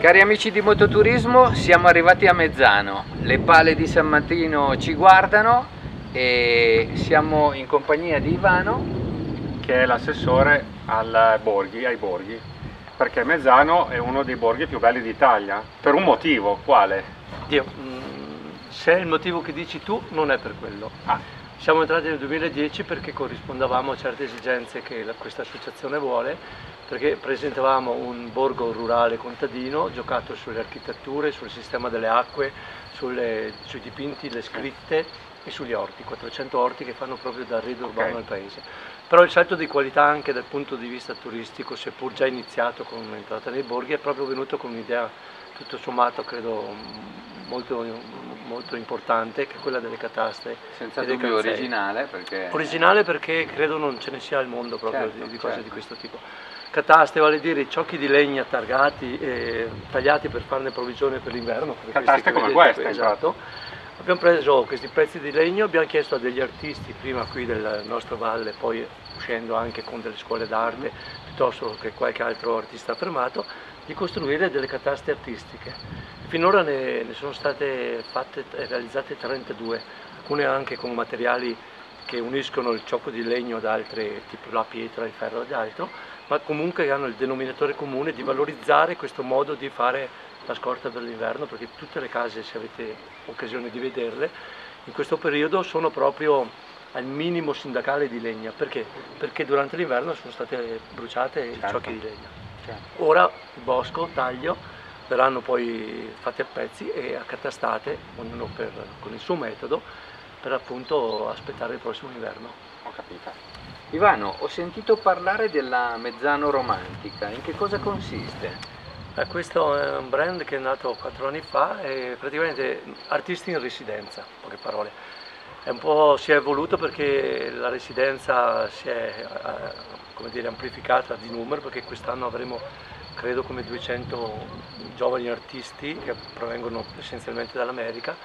Cari amici di mototurismo, siamo arrivati a Mezzano. Le pale di San Martino ci guardano e siamo in compagnia di Ivano, che è l'assessore ai borghi, ai borghi, perché Mezzano è uno dei borghi più belli d'Italia, per un motivo, quale? Dio, mm, se è il motivo che dici tu, non è per quello. Ah. Siamo entrati nel 2010 perché corrispondavamo a certe esigenze che la, questa associazione vuole, perché presentavamo un borgo rurale contadino giocato sulle architetture, sul sistema delle acque, sulle, sui dipinti, le scritte e sugli orti, 400 orti che fanno proprio da arredo urbano Ok. al paese. Però il salto di qualità anche dal punto di vista turistico, seppur già iniziato con un'entrata nei borghi, è proprio venuto con un'idea tutto sommato credo molto, molto importante, che è quella delle cataste senza dubbio originale perché... Originale perché credo non ce ne sia al mondo proprio Certo, di, di cose certo. di questo tipo. Cataste, vale a dire i ciocchi di legna targati e tagliati per farne provvigione per l'inverno. Cataste come queste, qui, Esatto. Abbiamo preso questi pezzi di legno, abbiamo chiesto a degli artisti, prima qui del nostro valle, poi uscendo anche con delle scuole d'arte, piuttosto che qualche altro artista affermato, di costruire delle cataste artistiche. Finora ne, ne sono state fatte e realizzate 32, alcune anche con materiali che uniscono il ciocco di legno ad altre, tipo la pietra, il ferro ed altro, ma comunque hanno il denominatore comune di valorizzare questo modo di fare la scorta per l'inverno, perché tutte le case, se avete occasione di vederle, in questo periodo sono proprio al minimo sindacale di legna. Perché? Perché durante l'inverno sono state bruciate i Certo. ciocchi di legna. Ora il bosco, taglio, verranno poi fatti a pezzi e accatastate, ognuno per- con il suo metodo, per appunto aspettare il prossimo inverno. Ho capito. Ivano, ho sentito parlare della Mezzano romantica, in che cosa consiste? Eh, questo è un brand che è nato quattro anni fa e praticamente artisti in residenza, in poche parole. È un po', si è evoluto perché la residenza si è eh, dire, amplificata di numero perché quest'anno avremo credo come 200 giovani artisti che provengono essenzialmente dall'America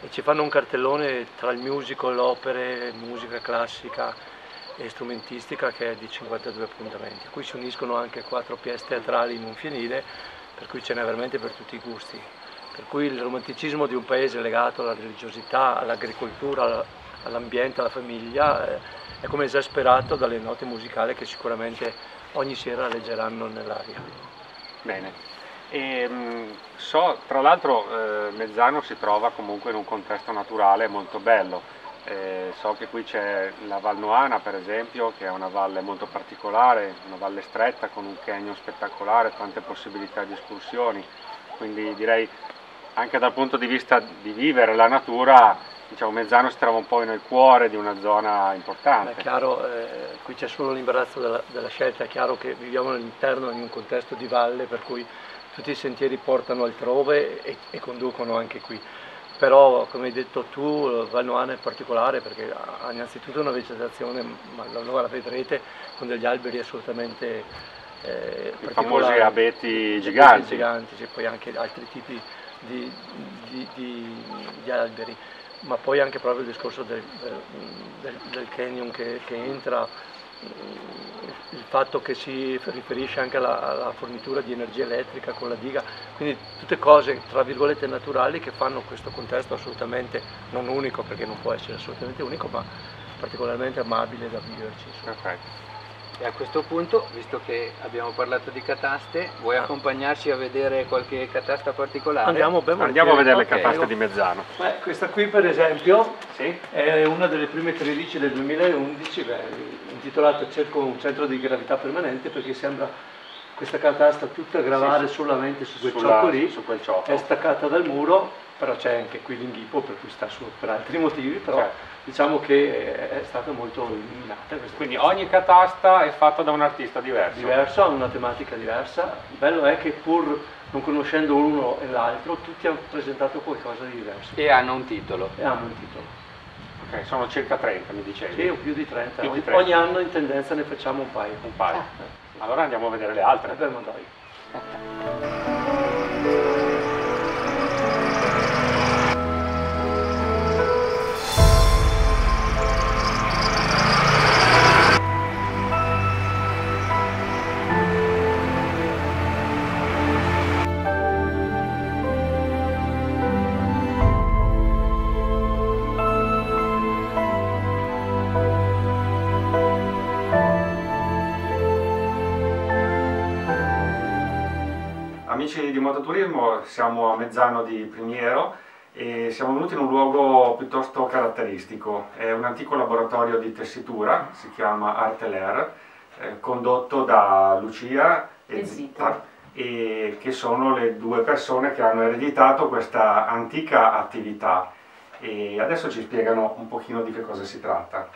e ci fanno un cartellone tra il musical, opere, musica classica e strumentistica che è di 52 appuntamenti, a cui si uniscono anche quattro pièce teatrali in un fienile, per cui ce n'è veramente per tutti i gusti. Per cui il romanticismo di un paese legato alla religiosità, all'agricoltura, alla- all'ambiente, alla famiglia eh, è come esasperato dalle note musicali che sicuramente ogni sera leggeranno nell'aria. Bene. E, mh, so, tra l'altro eh, Mezzano si trova comunque in un contesto naturale molto bello. Eh, so che qui c'è la Val Noana per esempio, che è una valle molto particolare, una valle stretta con un canyon spettacolare, tante possibilità di escursioni, quindi direi anche dal punto di vista di vivere la natura, diciamo Mezzano si trova un po' nel cuore di una zona importante. è chiaro, eh, qui c'è solo l'imbarazzo della, della scelta, è chiaro che viviamo all'interno di un contesto di valle per cui tutti i sentieri portano altrove e, e conducono anche qui. Però come hai detto tu, eh, Val Noana è particolare perché ha innanzitutto una vegetazione, ma la vedrete, con degli alberi assolutamente eh, I famosi abeti Abeti giganti. giganti, e poi anche altri tipi di, di- di- di alberi, ma poi anche proprio il discorso del, del- del- canyon che, che entra, il fatto che si riferisce anche alla, alla fornitura di energia elettrica con la diga, quindi tutte cose tra virgolette naturali che fanno questo contesto assolutamente non unico perché non può essere assolutamente unico, ma particolarmente amabile da viverci. Perfetto. E a questo punto, visto che abbiamo parlato di cataste, vuoi Ah. accompagnarci a vedere qualche catasta particolare? Andiamo, ben Andiamo a vedere le Ok. cataste di Mezzano. Beh, questa qui per esempio Sì? È una delle prime 13 del 2011, beh, intitolata Cerco un centro di gravità permanente perché sembra questa catasta tutta a gravare Sì, sì. solamente su quel Sulla- ciocco lì, su quel ciocco. è staccata dal muro, però c'è anche qui l'inghippo per cui sta su per altri motivi, però Certo. Diciamo che è stata molto illuminata questa Quindi ogni catasta è fatta da un artista diverso. diverso, ha una tematica diversa, il bello è che pur non conoscendo l'uno e l'altro, tutti hanno presentato qualcosa di diverso E hanno un titolo. e hanno un titolo. Ok, sono circa 30 mi dicevi. Sì, o più di 30. Più di Ogni- 30. Ogni anno in tendenza ne facciamo un paio. Un paio. Eh, Allora andiamo a vedere le altre. per Mondoi. amici di Mototurismo, siamo a Mezzano di Primiero e siamo venuti in un luogo piuttosto caratteristico. È un antico laboratorio di tessitura, si chiama Artelair, eh, condotto da Lucia e Zitta, e che sono le due persone che hanno ereditato questa antica attività e adesso ci spiegano un pochino di che cosa si tratta.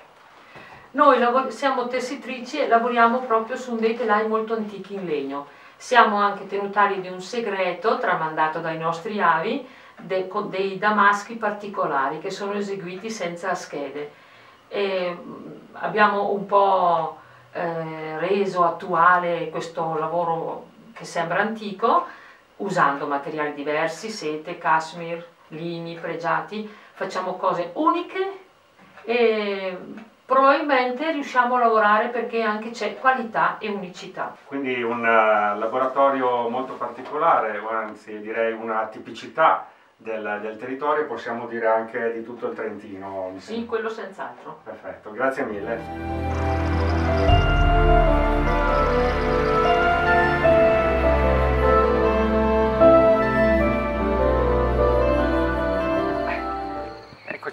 Noi siamo tessitrici e lavoriamo proprio su dei telai molto antichi in legno. Siamo anche tenutari di un segreto tramandato dai nostri avi de, con dei damaschi particolari che sono eseguiti senza schede. E abbiamo un po' eh, reso attuale questo lavoro che sembra antico usando materiali diversi, sete, cashmere, lini pregiati, facciamo cose uniche e probabilmente riusciamo a lavorare perché anche c'è qualità e unicità. Quindi un uh, laboratorio molto particolare, anzi direi una tipicità del, del, territorio, possiamo dire anche di tutto il Trentino. sì, quello senz'altro. Perfetto, grazie mille.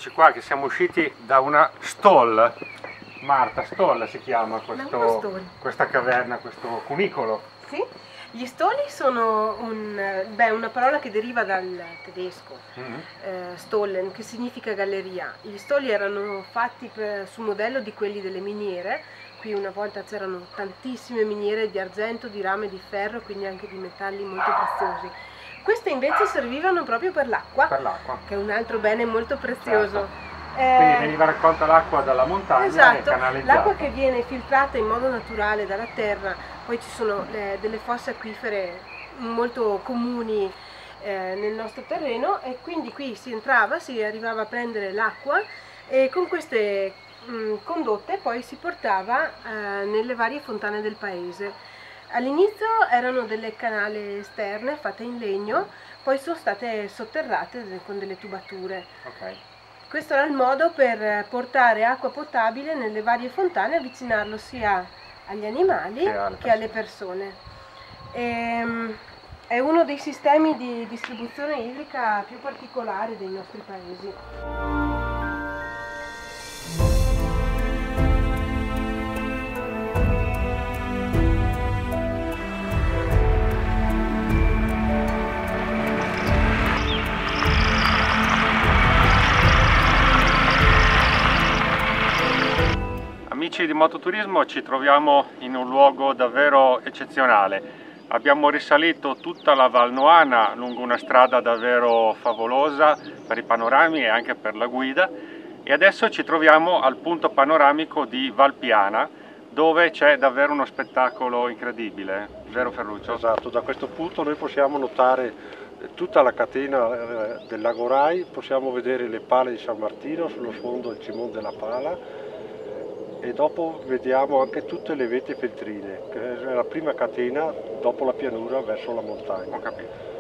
Eccoci qua che siamo usciti da una stall, Marta, stall si chiama questo, questa caverna, questo cunicolo. Sì, gli stolli sono un, beh, una parola che deriva dal tedesco, mm -hmm. eh, stollen, che significa galleria. Gli stolli erano fatti per, su modello di quelli delle miniere, qui una volta c'erano tantissime miniere di argento, di rame, di ferro, quindi anche di metalli molto preziosi queste invece servivano proprio per l'acqua, per l'acqua. che è un altro bene molto prezioso. Certo. Eh, Quindi veniva raccolta l'acqua dalla montagna esatto, canalizzata. L'acqua che viene filtrata in modo naturale dalla terra, poi ci sono le, delle fosse acquifere molto comuni eh, nel nostro terreno e quindi qui si entrava, si arrivava a prendere l'acqua e con queste mh, condotte poi si portava eh, nelle varie fontane del paese. All'inizio erano delle canale esterne fatte in legno, poi sono state sotterrate con delle tubature. Okay. Questo era il modo per portare acqua potabile nelle varie fontane e avvicinarlo sia agli animali che, che alle persone. E, ehm, è uno dei sistemi di distribuzione idrica più particolari dei nostri paesi. Mototurismo ci troviamo in un luogo davvero eccezionale. Abbiamo risalito tutta la Val Noana lungo una strada davvero favolosa per i panorami e anche per la guida e adesso ci troviamo al punto panoramico di Valpiana dove c'è davvero uno spettacolo incredibile, vero Ferruccio? Esatto, da questo punto noi possiamo notare tutta la catena eh, del lago Rai, possiamo vedere le pale di San Martino, sullo sfondo il Cimon della Pala e dopo vediamo anche tutte le vette feltrine, che è la prima catena dopo la pianura verso la montagna. Ho capito.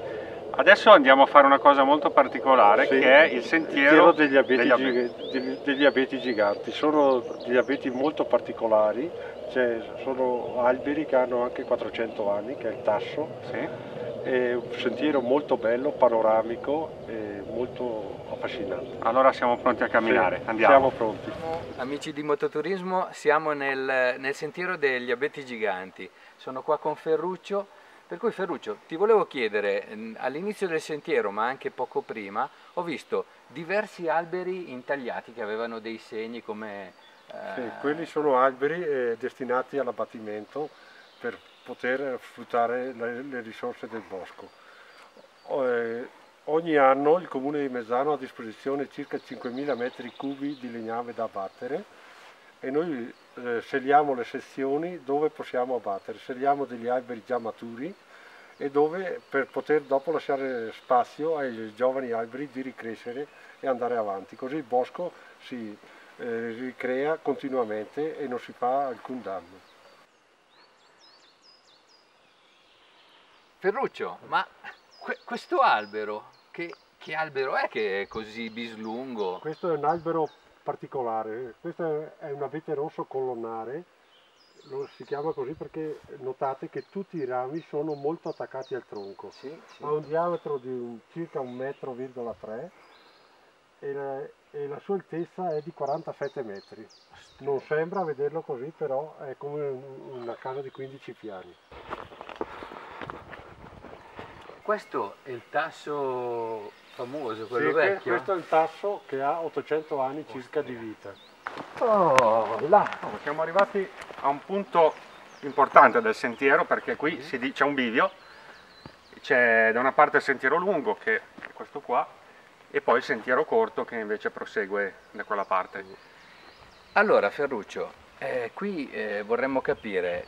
Adesso andiamo a fare una cosa molto particolare sì, che è il sentiero, il degli, abeti degli, abeti. Degli, degli, abeti. giganti. Sono degli abeti molto particolari, cioè, sono alberi che hanno anche 400 anni, che è il tasso. Sì. È un sentiero molto bello, panoramico molto affascinante. Allora siamo pronti a camminare, sì, andiamo. Siamo pronti. Amici di mototurismo, siamo nel, nel sentiero degli abeti giganti. Sono qua con Ferruccio, per cui Ferruccio ti volevo chiedere, all'inizio del sentiero ma anche poco prima, ho visto diversi alberi intagliati che avevano dei segni come... Eh... Sì, quelli sono alberi eh, destinati all'abbattimento per poter sfruttare le, le risorse del bosco. Eh, Ogni anno il Comune di Mezzano ha a disposizione circa 5.000 metri cubi di legname da abbattere e noi eh, scegliamo le sezioni dove possiamo abbattere, scegliamo degli alberi già maturi e dove per poter dopo lasciare spazio ai giovani alberi di ricrescere e andare avanti, così il bosco si eh, ricrea continuamente e non si fa alcun danno. Ferruccio, ma questo albero, che, che, albero è che è così bislungo? Questo è un albero particolare, questo è un abete rosso colonnare lo si chiama così perché notate che tutti i rami sono molto attaccati al tronco. Sì, sì. Ha un diametro di un- circa un metro, e la, e la sua altezza è di 47 metri. Non sembra vederlo così, però è come un- una casa di 15 piani. Questo è il tasso famoso, quello Sì, vecchio. questo è il tasso che ha 800 anni circa di vita. Oh, là. siamo arrivati a un punto importante del sentiero perché qui c'è un bivio, c'è da una parte il sentiero lungo che è questo qua e poi il sentiero corto che invece prosegue da quella parte. Allora Ferruccio, eh, qui eh, vorremmo capire,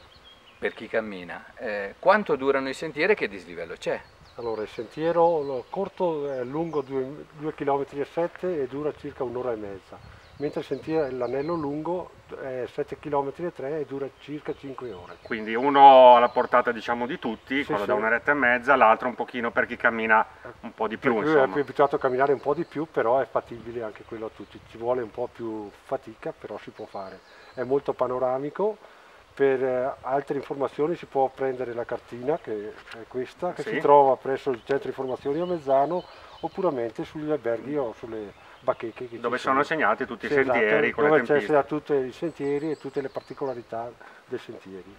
per chi cammina, eh, quanto durano i sentieri e che dislivello c'è. Allora, il sentiero corto è lungo 2 km e 7 dura circa un'ora e mezza, mentre il sentiero, l'anello lungo è 7 km e 3 e dura circa 5 ore. Quindi uno alla portata diciamo di tutti, Sì, quello sì. da un'oretta e mezza, l'altro un pochino per chi cammina un po' di più cui è più abituato a camminare un po' di più, però è fattibile anche quello a tutti. Ci vuole un po' più fatica, però si può fare. È molto panoramico. Per eh, altre informazioni si può prendere la cartina, che è questa, che Sì. si trova presso il centro informazioni a Mezzano, oppure sugli alberghi o sulle bacheche. Che Dove sono segnati tutti i esatto, sentieri con dove le c'è tutti i sentieri e tutte le particolarità dei sentieri.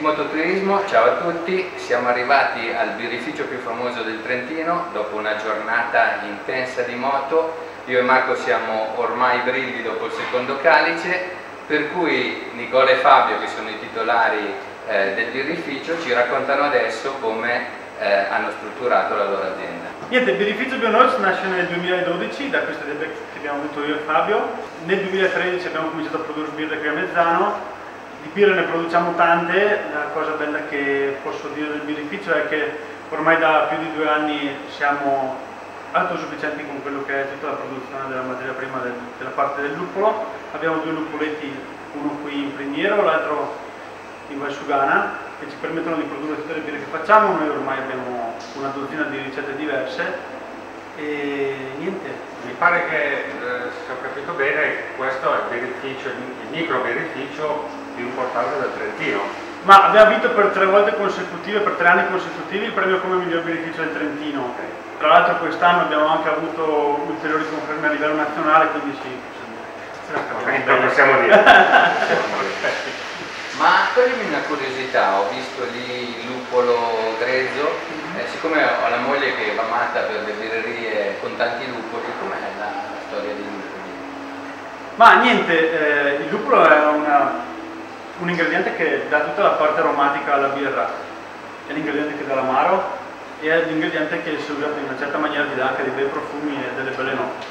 Mototurismo, ciao a tutti, siamo arrivati al birrificio più famoso del Trentino dopo una giornata intensa di moto. Io e Marco siamo ormai brilli dopo il secondo calice, per cui Nicola e Fabio, che sono i titolari eh, del birrificio, ci raccontano adesso come eh, hanno strutturato la loro azienda. Niente, il birrificio Bionois nasce nel 2012 da queste idee che abbiamo avuto io e Fabio. Nel 2013 abbiamo cominciato a produrre birre qui a Mezzano. Di birre ne produciamo tante, la cosa bella che posso dire del birrificio è che ormai da più di due anni siamo autosufficienti con quello che è tutta la produzione della materia prima del- della parte del luppolo. Abbiamo due luppoletti, uno qui in Primiero, l'altro in Valsugana, che ci permettono di produrre tutte le birre che facciamo. Noi ormai abbiamo una dozzina di ricette diverse e niente. Mi pare che, eh, se ho capito bene, questo è il il micro birrificio più importante del Trentino. Ma abbiamo vinto per tre volte consecutive, per tre anni consecutivi, il premio come miglior birrificio del Trentino. Tra l'altro quest'anno abbiamo anche avuto ulteriori conferme a livello nazionale, quindi sì. Lo possiamo dire. Ma toglimi una curiosità, ho visto lì il luppolo grezzo, eh, siccome ho la moglie che va matta per le birrerie con tanti luppoli, com'è la, la storia dei luppoli? Ma niente, eh, il luppolo è una- un ingrediente che dà tutta la parte aromatica alla birra, è l'ingrediente che dà l'amaro e è l'ingrediente che se usato in una certa maniera ti dà anche dei bei profumi e delle belle note.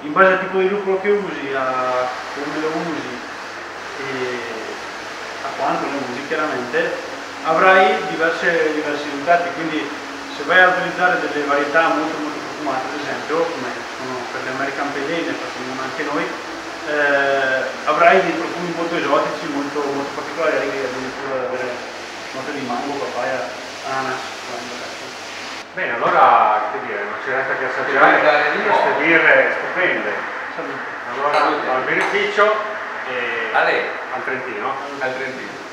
In base al tipo di luppolo che usi, a come lo usi e a quanto lo usi chiaramente, avrai diverse- diversi risultati, quindi se vai a utilizzare delle varietà molto molto profumate, ad esempio, come sono per le American Pale Ale, facciamo anche noi, eh, avrai dei profumi molto esotici, molto, molto particolari, che addirittura avere note di mango, papaya, ananas. Bene, allora che dire, non ci resta che assaggiare queste birre stupende. Salute. Allora Salute. al birrificio e al Trentino. al Trentino.